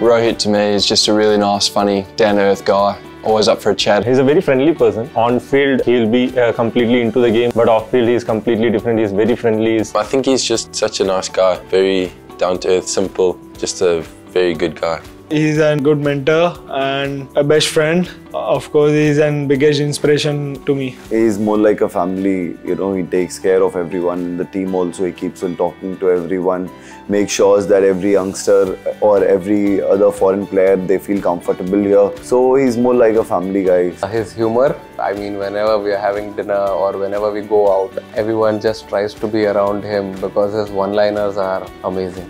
Rohit to me is just a really nice, funny, down-to-earth guy. Always up for a chat. He's a very friendly person. On field, he'll be uh, completely into the game, but off field, he's completely different. He's very friendly. He's I think he's just such a nice guy. Very down to earth, simple, just a very good guy. He's a good mentor and a best friend. Of course, he's an biggest inspiration to me. He's more like a family, you know, he takes care of everyone the team also. He keeps on talking to everyone, makes sure that every youngster or every other foreign player, they feel comfortable here. So he's more like a family guy. His humor, I mean, whenever we are having dinner or whenever we go out, everyone just tries to be around him because his one-liners are amazing.